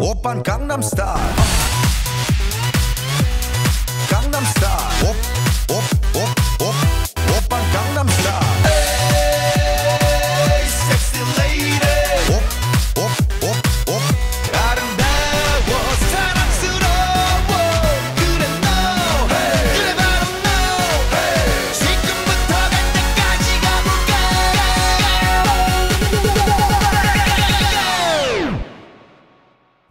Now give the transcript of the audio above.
오빤 강남스타일